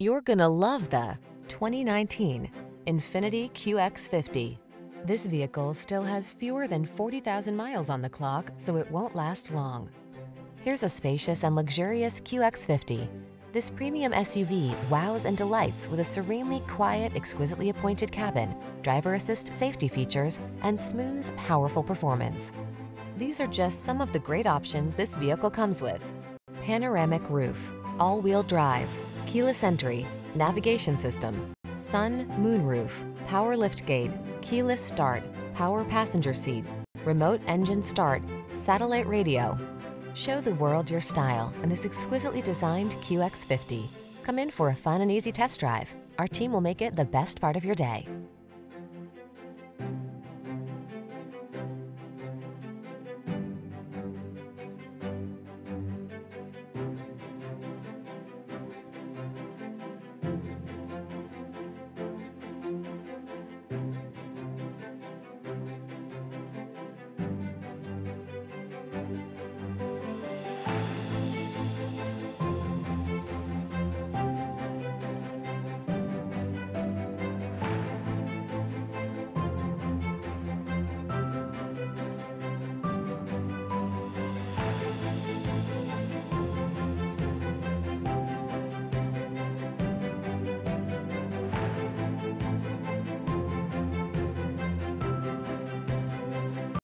You're gonna love the 2019 Infiniti QX50. This vehicle still has fewer than 40,000 miles on the clock, so it won't last long. Here's a spacious and luxurious QX50. This premium SUV wows and delights with a serenely quiet, exquisitely appointed cabin, driver assist safety features, and smooth, powerful performance. These are just some of the great options this vehicle comes with. Panoramic roof, all-wheel drive, keyless entry, navigation system, sun, moon roof, power liftgate, keyless start, power passenger seat, remote engine start, satellite radio. Show the world your style in this exquisitely designed QX50. Come in for a fun and easy test drive. Our team will make it the best part of your day.